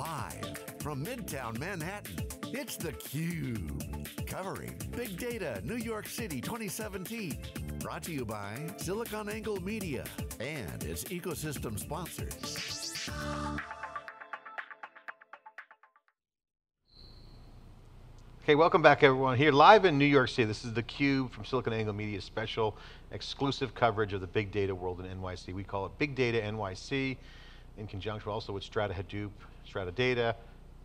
Live from Midtown Manhattan, it's theCUBE. Covering Big Data New York City 2017. Brought to you by SiliconANGLE Media and its ecosystem sponsors. Okay, welcome back everyone. Here live in New York City, this is theCUBE from SiliconANGLE Media special exclusive coverage of the big data world in NYC. We call it Big Data NYC in conjunction also with Strata Hadoop, Strata Data,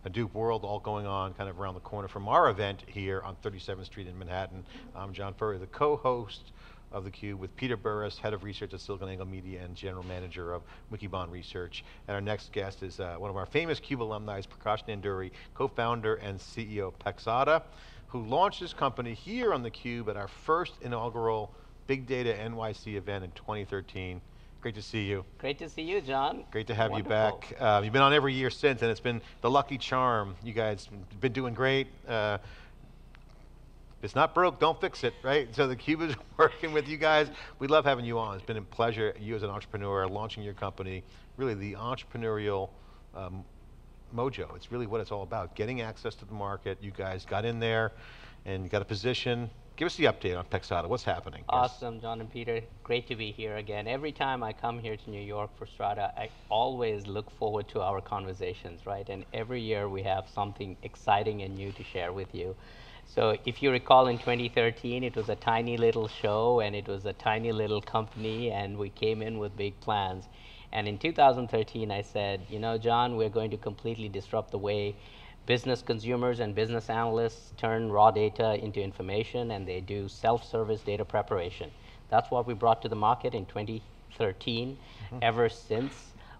Hadoop World, all going on kind of around the corner from our event here on 37th Street in Manhattan. I'm John Furrier, the co-host of theCUBE with Peter Burris, Head of Research at SiliconANGLE Media and General Manager of Wikibon Research. And our next guest is uh, one of our famous CUBE alumni, Prakash Nanduri, co-founder and CEO of Paxata, who launched his company here on theCUBE at our first inaugural Big Data NYC event in 2013. Great to see you. Great to see you, John. Great to have Wonderful. you back. Uh, you've been on every year since, and it's been the lucky charm. You guys been doing great. Uh, it's not broke, don't fix it, right? So the Cube is working with you guys. We love having you on. It's been a pleasure, you as an entrepreneur, launching your company, really the entrepreneurial um, mojo. It's really what it's all about, getting access to the market. You guys got in there and got a position, Give us the update on Paxata. What's happening? Awesome. John and Peter. Great to be here again. Every time I come here to New York for Strata, I always look forward to our conversations, right? And every year we have something exciting and new to share with you. So if you recall in 2013, it was a tiny little show and it was a tiny little company and we came in with big plans. And in 2013, I said, you know, John, we're going to completely disrupt the way business consumers and business analysts turn raw data into information and they do self-service data preparation. That's what we brought to the market in 2013. Mm -hmm. Ever since,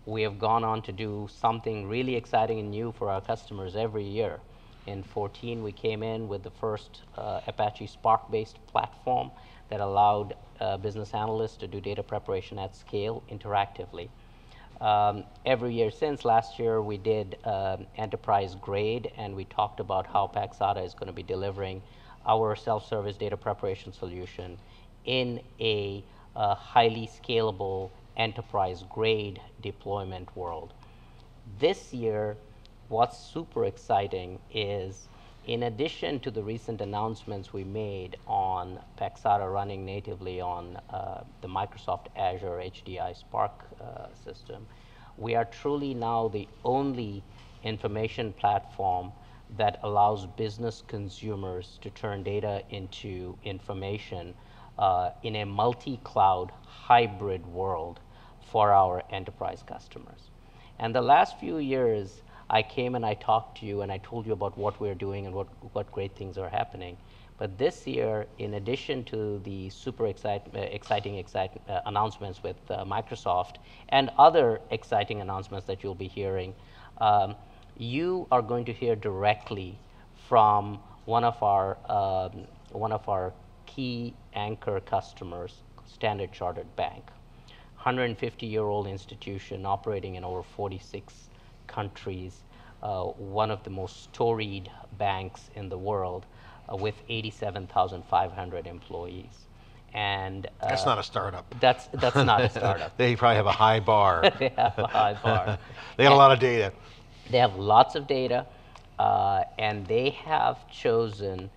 we have gone on to do something really exciting and new for our customers every year. In 14, we came in with the first uh, Apache Spark-based platform that allowed uh, business analysts to do data preparation at scale interactively. Um, every year since last year, we did um, enterprise grade, and we talked about how Paxata is going to be delivering our self-service data preparation solution in a uh, highly scalable enterprise grade deployment world. This year, what's super exciting is in addition to the recent announcements we made on Paxata running natively on uh, the Microsoft Azure HDI Spark uh, system, we are truly now the only information platform that allows business consumers to turn data into information uh, in a multi-cloud hybrid world for our enterprise customers. And the last few years, I came and I talked to you and I told you about what we're doing and what, what great things are happening. But this year, in addition to the super excite, uh, exciting excite, uh, announcements with uh, Microsoft and other exciting announcements that you'll be hearing, um, you are going to hear directly from one of our um, one of our key anchor customers, Standard Chartered Bank, 150-year-old institution operating in over 46 countries, uh, one of the most storied banks in the world uh, with 87,500 employees. And uh, that's not a startup. That's that's not a startup. they probably have a high bar. they have a high bar. they got and a lot of data. They have lots of data, uh, and they have chosen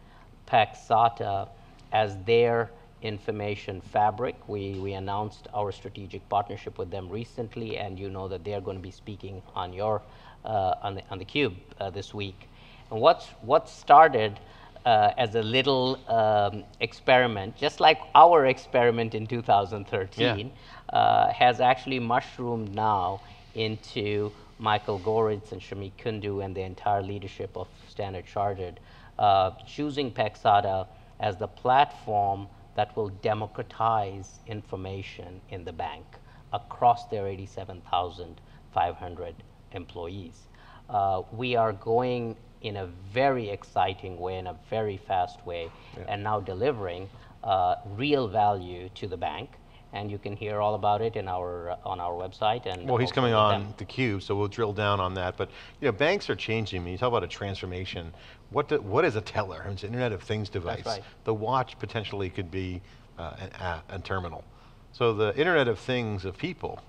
Paxata as their information fabric. We, we announced our strategic partnership with them recently, and you know that they're going to be speaking on your uh, on the on the cube uh, this week. And what's what started uh, as a little um, experiment, just like our experiment in 2013, yeah. uh, has actually mushroomed now into Michael Gorriz and Shameek Kundu and the entire leadership of Standard Chartered, uh, choosing Paxata as the platform that will democratize information in the bank across their 87,500 employees. Uh, we are going in a very exciting way, in a very fast way, yeah. and now delivering uh, real value to the bank. And you can hear all about it in our uh, on our website. And well, he's coming on the Cube, so we'll drill down on that. But you know, banks are changing. When you talk about a transformation, what do, what is a teller? It's an Internet of Things device. Right. The watch potentially could be uh, an, a terminal. So the Internet of Things of people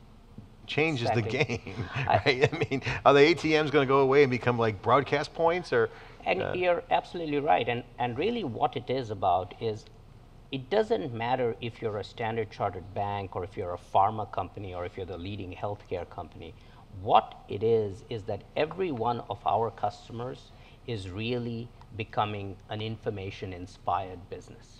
changes Exactly. the game, right? I mean, are the ATMs going to go away and become like broadcast points, or And uh, you're absolutely right. And, and really, what it is about is it doesn't matter if you're a standard chartered bank or if you're a pharma company or if you're the leading healthcare company. What it is, is that every one of our customers is really becoming an information inspired business.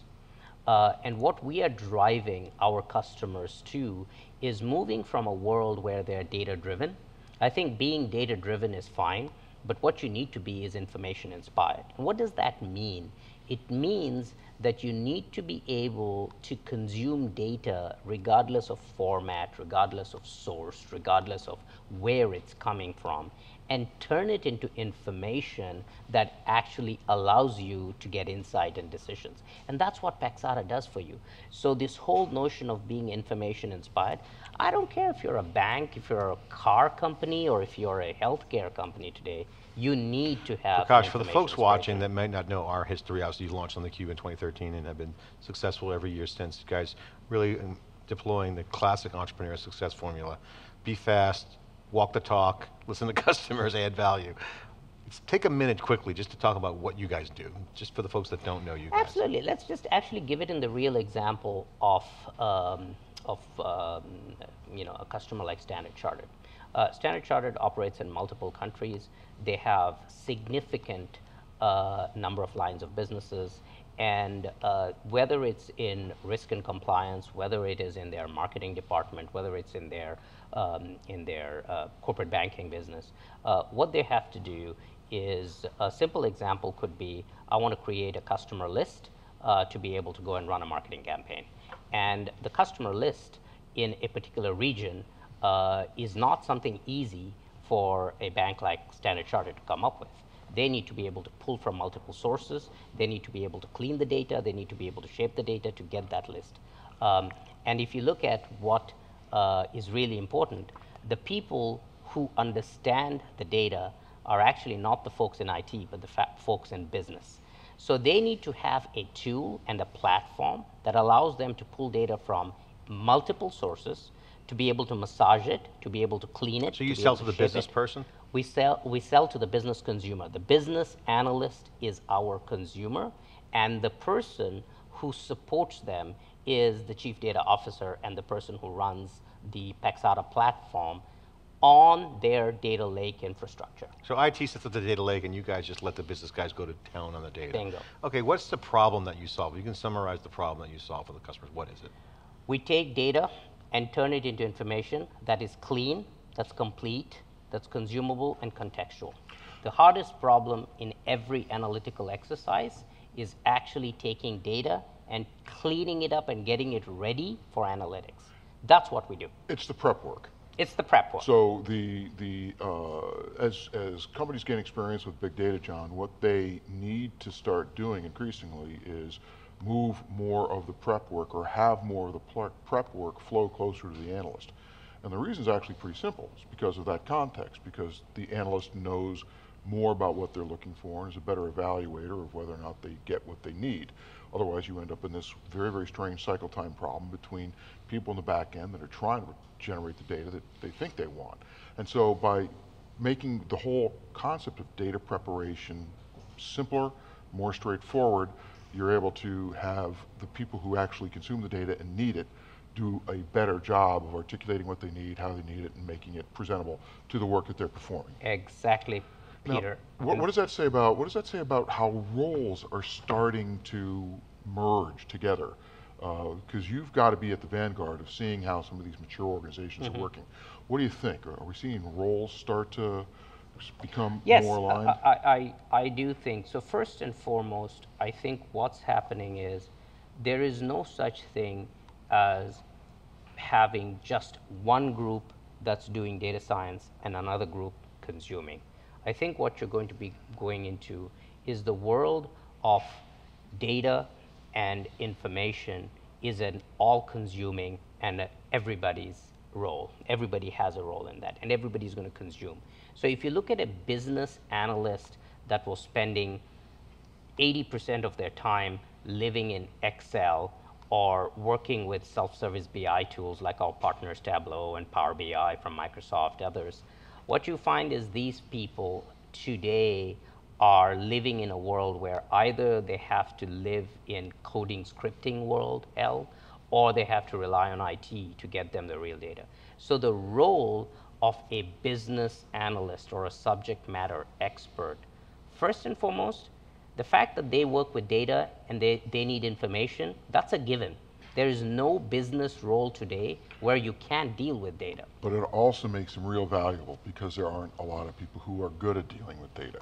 Uh, and what we are driving our customers to is moving from a world where they're data driven. I think being data driven is fine, but what you need to be is information inspired. And what does that mean? It means that you need to be able to consume data regardless of format, regardless of source, regardless of where it's coming from, and turn it into information that actually allows you to get insight and decisions. And that's what Paxata does for you. So, this whole notion of being information inspired, I don't care if you're a bank, if you're a car company, or if you're a healthcare company today, you need to have. Prakash, for the folks watching that might not know our history, obviously you launched on the Cube in 2013 and have been successful every year since. You guys really um, deploying the classic entrepreneur success formula. Be fast, walk the talk, listen to customers, add value. Let's take a minute quickly just to talk about what you guys do, just for the folks that don't know you guys. Absolutely. Let's just actually give it in the real example of, um, of um, you know, a customer like Standard Chartered. Uh, Standard Chartered operates in multiple countries. They have significant uh, number of lines of businesses, and uh, whether it's in risk and compliance, whether it is in their marketing department, whether it's in their um, in their uh, corporate banking business, uh, what they have to do is a simple example could be I want to create a customer list uh, to be able to go and run a marketing campaign. And the customer list in a particular region uh, is not something easy for a bank like Standard Chartered to come up with. They need to be able to pull from multiple sources. They need to be able to clean the data. They need to be able to shape the data to get that list. Um, and if you look at what uh, is really important, the people who understand the data are actually not the folks in IT, but the folks in business. So they need to have a tool and a platform that allows them to pull data from multiple sources, to be able to massage it, to be able to clean it. So you be sell to the business it. person? We sell, we sell to the business consumer. The business analyst is our consumer, and the person who supports them is the chief data officer and the person who runs the Paxata platform on their data lake infrastructure. So IT sits at the data lake and you guys just let the business guys go to town on the data. Bingo. Okay, what's the problem that you solve? You can summarize the problem that you solve for the customers. What is it? We take data and turn it into information that is clean, that's complete, that's consumable, and contextual. The hardest problem in every analytical exercise is actually taking data and cleaning it up and getting it ready for analytics. That's what we do. It's the prep work. It's the prep work. So the the uh, as as companies gain experience with big data, John, what they need to start doing increasingly is move more of the prep work or have more of the prep work flow closer to the analyst. And the reason is actually pretty simple. It's because of that context, because the analyst knows more about what they're looking for and is a better evaluator of whether or not they get what they need. Otherwise, you end up in this very, very strange cycle time problem between people in the back end that are trying to generate the data that they think they want. And so by making the whole concept of data preparation simpler, more straightforward, you're able to have the people who actually consume the data and need it do a better job of articulating what they need, how they need it, and making it presentable to the work that they're performing. exactly, Now, what, what does that say about what does that say about how roles are starting to merge together? Because you've got to be at the vanguard of seeing how some of these mature organizations Mm-hmm. are working. What do you think? Are, we seeing roles start to become Yes, more aligned? I, I, I I do think so. First and foremost, I think what's happening is there is no such thing as having just one group that's doing data science and another group consuming. I think what you're going to be going into is the world of data and information is an all consuming and everybody's role. Everybody has a role in that, and everybody's going to consume. So if you look at a business analyst that was spending 80% of their time living in Excel or working with self-service BI tools like our partners Tableau and Power BI from Microsoft, others, what you find is these people today are living in a world where either they have to live in coding scripting world hell or they have to rely on IT to get them the real data. So the role of a business analyst or a subject matter expert, first and foremost, the fact that they work with data and they, they need information, that's a given. There is no business role today where you can't deal with data. But it also makes them real valuable because there aren't a lot of people who are good at dealing with data.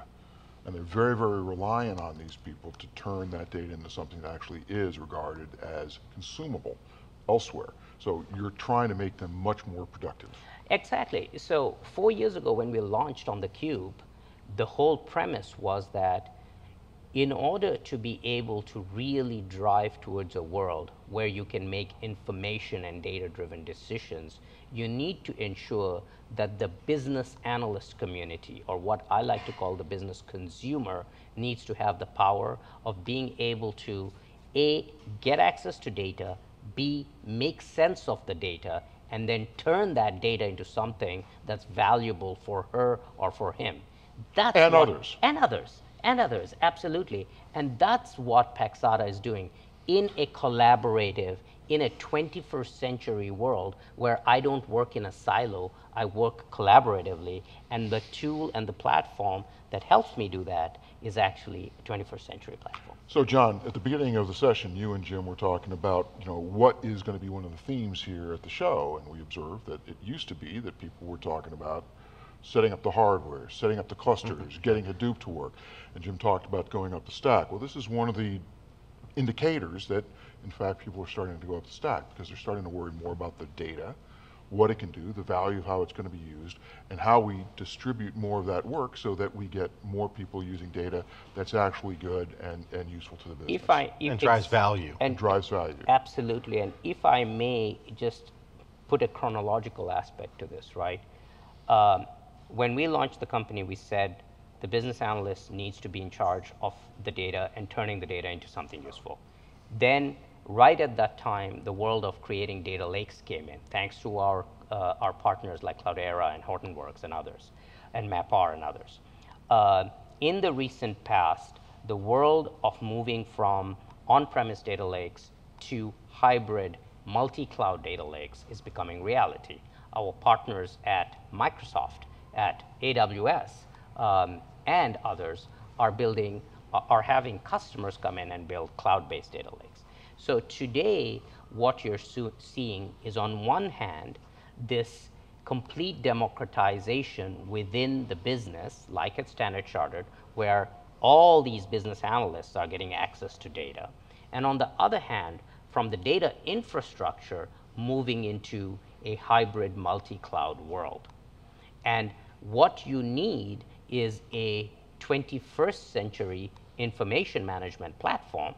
And they're very, very reliant on these people to turn that data into something that actually is regarded as consumable elsewhere. So you're trying to make them much more productive. Exactly. So four years ago when we launched on theCUBE, the whole premise was that in order to be able to really drive towards a world where you can make information and data-driven decisions, you need to ensure that the business analyst community, or what I like to call the business consumer, needs to have the power of being able to, A, get access to data, B, make sense of the data, and then turn that data into something that's valuable for her or for him. That's and what, others. And others and others, absolutely. And that's what Paxata is doing in a collaborative, in a 21st century world where I don't work in a silo, I work collaboratively, and the tool and the platform that helps me do that is actually a 21st century platform. So John, at the beginning of the session, you and Jim were talking about you know, what is going to be one of the themes here at the show, and we observed that it used to be that people were talking about setting up the hardware, setting up the clusters, mm -hmm. getting Hadoop to work. And Jim talked about going up the stack. Well, this is one of the indicators that, in fact, people are starting to go up the stack because they're starting to worry more about the data, what it can do, the value of how it's going to be used, and how we distribute more of that work so that we get more people using data that's actually good and, and useful to the business. If I, if and drives value. And, and drives value. Absolutely, and if I may just put a chronological aspect to this, right? Um, when we launched the company, we said the business analyst needs to be in charge of the data and turning the data into something useful. Then, right at that time, the world of creating data lakes came in, thanks to our, uh, our partners like Cloudera and Hortonworks and others, and MapR and others. Uh, in the recent past, the world of moving from on-premise data lakes to hybrid multi-cloud data lakes is becoming reality. Our partners at Microsoft at AWS um, and others are building, are having customers come in and build cloud-based data lakes. So today, what you're seeing is on one hand, this complete democratization within the business, like at Standard Chartered, where all these business analysts are getting access to data. And on the other hand, from the data infrastructure, moving into a hybrid multi-cloud world. And what you need is a 21st century information management platform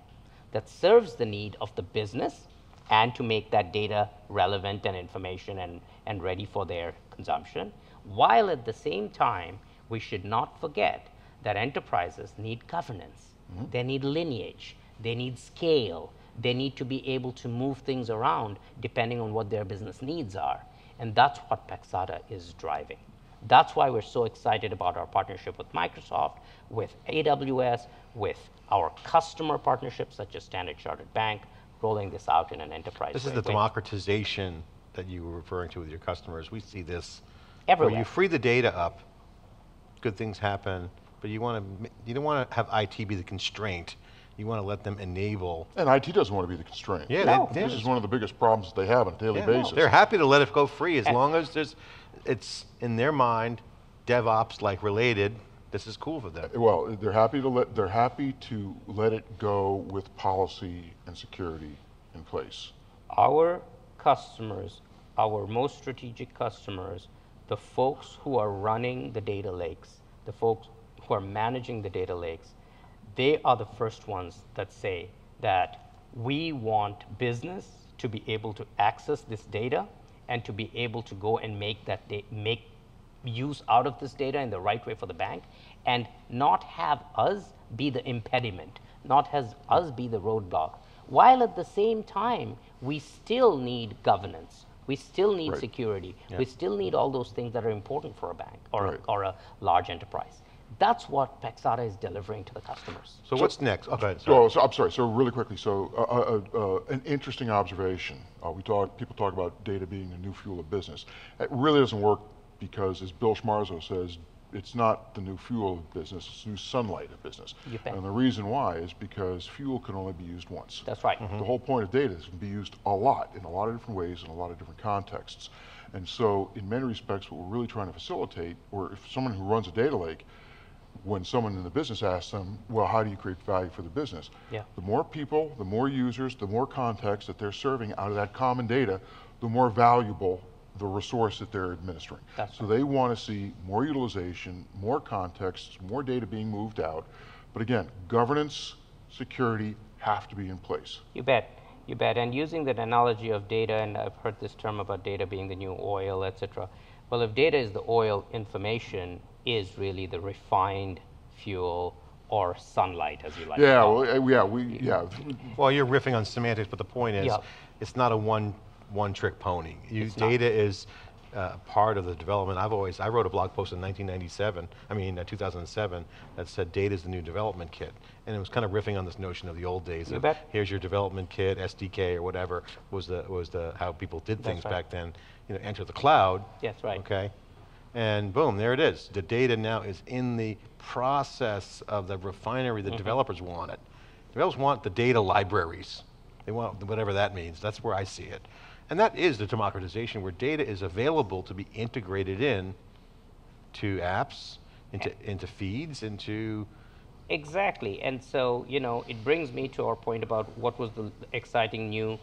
that serves the need of the business and to make that data relevant and information and, and ready for their consumption, while at the same time, we should not forget that enterprises need governance, mm -hmm. they need lineage, they need scale, they need to be able to move things around depending on what their business needs are. And that's what Paxata is driving. That's why we're so excited about our partnership with Microsoft, with AWS, with our customer partnerships such as Standard Chartered Bank, rolling this out in an enterprise This is the democratization that you were referring to with your customers. We see this everywhere. Where you free the data up, good things happen, but you want to, you don't want to have IT be the constraint. You want to let them enable. And IT doesn't want to be the constraint. Yeah, no. they, this is one of the biggest problems that they have on a daily yeah, basis. No. They're happy to let it go free as and long as there's it's in their mind, DevOps like related, this is cool for them. Uh, well, they're happy to let they're happy to let it go with policy and security in place. Our customers, our most strategic customers, the folks who are running the data lakes, the folks who are managing the data lakes, they are the first ones that say that we want business to be able to access this data and to be able to go and make that make use out of this data in the right way for the bank and not have us be the impediment, not has us be the roadblock. while at the same time, we still need governance. We still need Right. security. Yeah. We still need all those things that are important for a bank or, Right. or a large enterprise. That's what Paxata is delivering to the customers. So, what's next? Oh, ahead. sorry. So, so I'm sorry. So really quickly. So uh, uh, uh, an interesting observation. Uh, we talk. People talk about data being the new fuel of business. It really doesn't work because, as Bill Schmarzo says, it's not the new fuel of business. It's new sunlight of business. You bet. And the reason why is because fuel can only be used once. That's right. The whole point of data is it can be used a lot in a lot of different ways in a lot of different contexts. And so, in many respects, what we're really trying to facilitate, or if someone who runs a data lake, when someone in the business asks them, well, how do you create value for the business? Yeah. The more people, the more users, the more context that they're serving out of that common data, the more valuable the resource that they're administering. That's so they want to see more utilization, more context, more data being moved out. But again, governance, security have to be in place. You bet. You bet. And using that analogy of data, and I've heard this term about data being the new oil, etc. Well, if data is the oil, information is really the refined fuel or sunlight, as you like to Yeah, call well, it. uh, yeah, we, yeah. Well, you're riffing on semantics, but the point is, Yeah. it's not a one one trick pony. You, It's not. data is uh, part of the development. I've always I wrote a blog post in 1997. I mean uh, 2007 that said data is the new development kit, and it was kind of riffing on this notion of the old days. You of bet. Here's your development kit, SDK or whatever was the was the how people did things right. back then. You know, enter the cloud. That's right. Okay. And boom, there it is. The data now is in the process of the refinery Mm-hmm. that developers want it. Developers want the data libraries. They want whatever that means. That's where I see it. And that is the democratization where data is available to be integrated in to apps, into, into feeds, into Exactly. And so, you know, it brings me to our point about what was the exciting new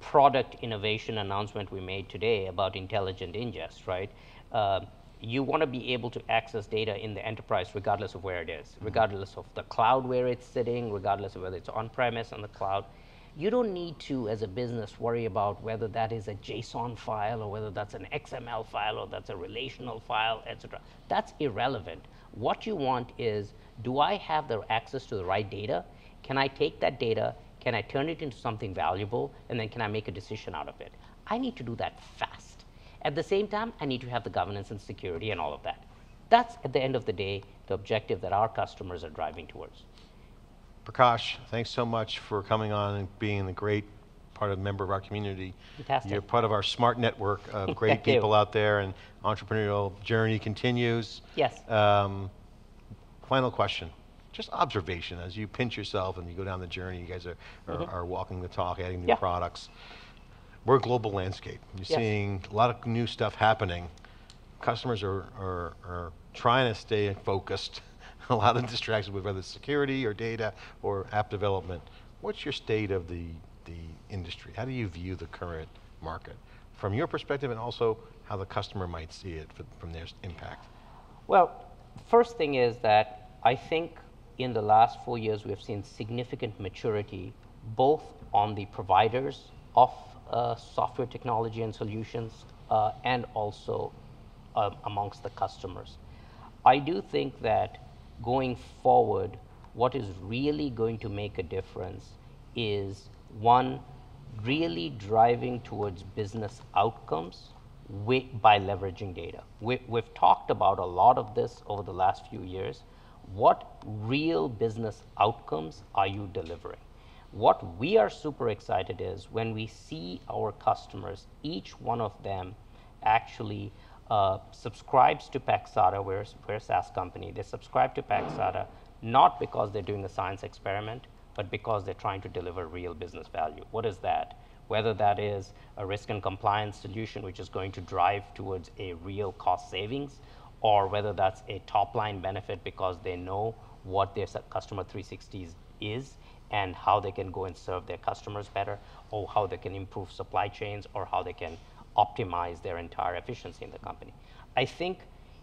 product innovation announcement we made today about intelligent ingest, right? Uh, you want to be able to access data in the enterprise regardless of where it is, mm-hmm. regardless of the cloud where it's sitting, regardless of whether it's on premise on the cloud. You don't need to, as a business, worry about whether that is a JSON file or whether that's an XML file or that's a relational file, etc. That's irrelevant. What you want is, do I have the access to the right data? Can I take that data? Can I turn it into something valuable? And then can I make a decision out of it? I need to do that fast. At the same time, I need to have the governance and security and all of that. That's, at the end of the day, the objective that our customers are driving towards. Prakash, thanks so much for coming on and being a great part of member of our community. Fantastic. You're part of our smart network of great people out there, and entrepreneurial journey continues. Yes. Um, final question. Just observation as you pinch yourself and you go down the journey. You guys are, are, are walking the talk, adding new. Yeah. products. We're a global landscape. You're Yes. seeing a lot of new stuff happening. Customers are, are, are trying to stay focused. a lot of distractions with whether it's security or data or app development. What's your state of the, the industry? How do you view the current market from your perspective and also how the customer might see it f- from their impact? Well, first thing is that I think in the last four years we have seen significant maturity both on the providers of software technology and solutions uh, and also uh, amongst the customers. I do think that going forward, what is really going to make a difference is one, really driving towards business outcomes wi- by leveraging data. We, we've talked about a lot of this over the last few years. What real business outcomes are you delivering? What we are super excited is when we see our customers, each one of them actually uh, subscribes to Paxata, we're, we're a SaaS company, they subscribe to Paxata not because they're doing a science experiment, but because they're trying to deliver real business value. What is that? Whether that is a risk and compliance solution, which is going to drive towards a real cost savings, or whether that's a top line benefit because they know what their customer 360 is and how they can go and serve their customers better, or how they can improve supply chains, or how they can optimize their entire efficiency in the company. I think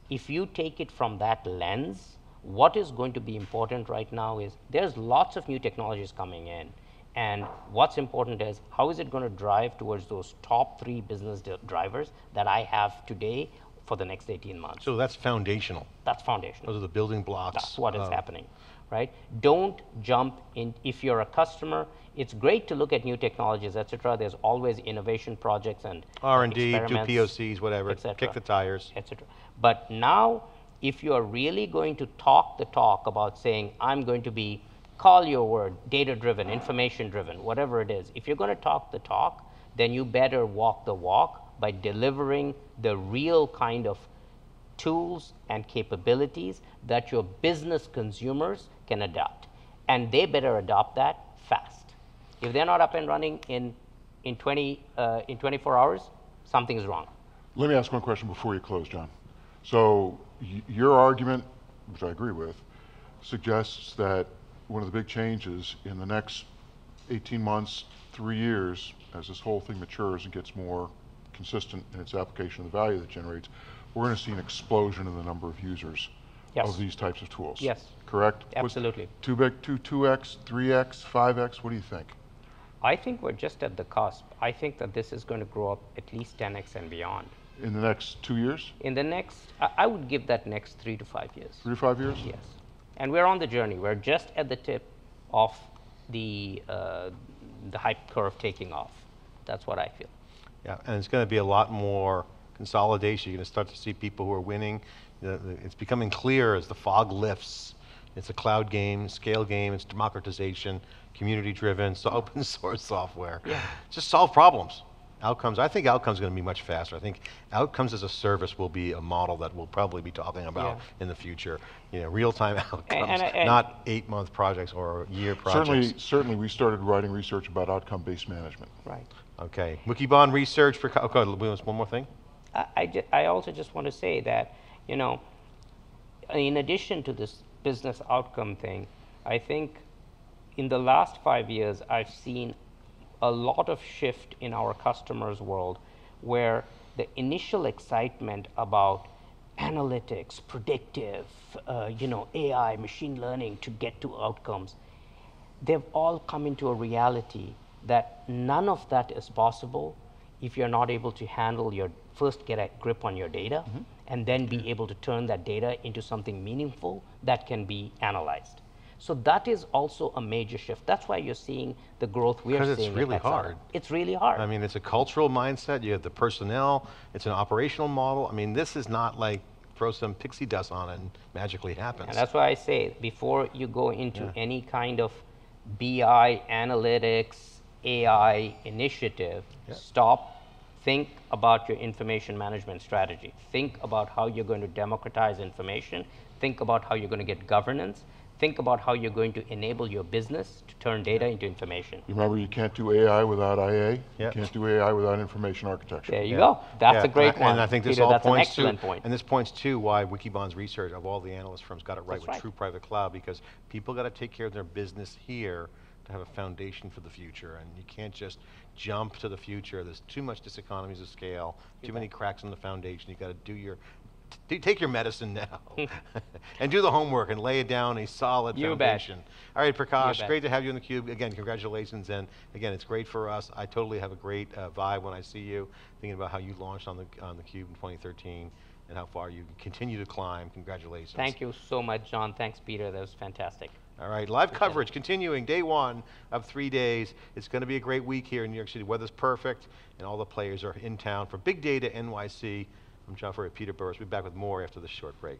if you take it from that lens, what is going to be important right now is there's lots of new technologies coming in. And what's important is how is it going to drive towards those top three business drivers that I have today for the next 18 months. So that's foundational. That's foundational. Those are the building blocks. That's what is happening, right? Don't jump in. If you're a customer, it's great to look at new technologies, et cetera. There's always innovation projects and R&D, do POCs, whatever, kick the tires. et cetera. But now, if you are really going to talk the talk about saying, I'm going to be, call your word, data driven, information driven, whatever it is, if you're going to talk the talk, then you better walk the walk by delivering the real kind of tools and capabilities that your business consumers can adopt. And they better adopt that fast. If they're not up and running in, in, 20, uh, in 24 hours, something's wrong. Let me ask one question before you close, John. So your argument, which I agree with, suggests that one of the big changes in the next 18 months, three years, as this whole thing matures and gets more consistent in its application of the value that it generates, we're going to see an explosion in the number of users Yes. of these types of tools. Yes. Correct? Absolutely. Two big, two, 2x, 3x, 5x, what do you think? I think we're just at the cusp. I think that this is going to grow up at least 10x and beyond. In the next two years, In the next, I, I would give that next three to five years. three to five years? Yes. And we're on the journey. We're just at the tip of the, uh, the hype curve taking off. That's what I feel. Yeah, and it's going to be a lot more consolidation. You're going to start to see people who are winning. The- the- It's becoming clear as the fog lifts. It's a cloud game, scale game, it's democratization, community driven, so open source software. Yeah. Just solve problems. Outcomes, I think outcomes are going to be much faster. I think outcomes as a service will be a model that we'll probably be talking about Yeah. in the future. You know, real-time outcomes, and I- and- not eight-month projects or year projects. Certainly, certainly, we started writing research about outcome-based management. Right. Okay, Wikibon research for, co- okay, one more thing? I, I, also just want to say that, you know, in addition to this business outcome thing, I think in the last five years, I've seen a lot of shift in our customers' world where the initial excitement about analytics, predictive, uh, you know, AI, machine learning to get to outcomes, they've all come into a reality that none of that is possible if you're not able to handle your first get a grip on your data mm-hmm. and then be mm-hmm. able to turn that data into something meaningful that can be analyzed. So that is also a major shift. That's why you're seeing the growth we're seeing. Because it's seeing. really hard. It's really hard. I mean, it's a cultural mindset. You have the personnel. It's an operational model. I mean, this is not like throw some pixie dust on it and magically happens. And that's why I say before you go into any kind of BI, analytics, AI initiative, stop, think about your information management strategy. Think about how you're going to democratize information. Think about how you're going to get governance. Think about how you're going to enable your business to turn data into information. You remember, you can't do AI without IA. Yeah. You can't do AI without information architecture. There you Yeah. go. That's Yeah, a great and one. I, and I think this Peter, all that's an points excellent to, point. and this points to why Wikibon's research of all the analyst firms got it right That's with right. true private cloud because people got to take care of their business here to have a foundation for the future, and you can't just jump to the future. There's too much diseconomies of scale, too many cracks in the foundation. You got to do your take your medicine now and do the homework and lay it down a solid You bet. foundation. All right, Prakash, great to have you in the cube. Again, congratulations. And again, it's great for us. I totally have a great uh, vibe when I see you, thinking about how you launched on the, on the cube in 2013 and how far you continue to climb. Congratulations. Thank you so much, John. Thanks, Peter. That was fantastic. All right, live coverage continuing day one of three days. It's going to be a great week here in New York City. Weather's perfect, and all the players are in town for Big Data NYC. I'm John Furrier, Peter Burris. We'll be back with more after this short break.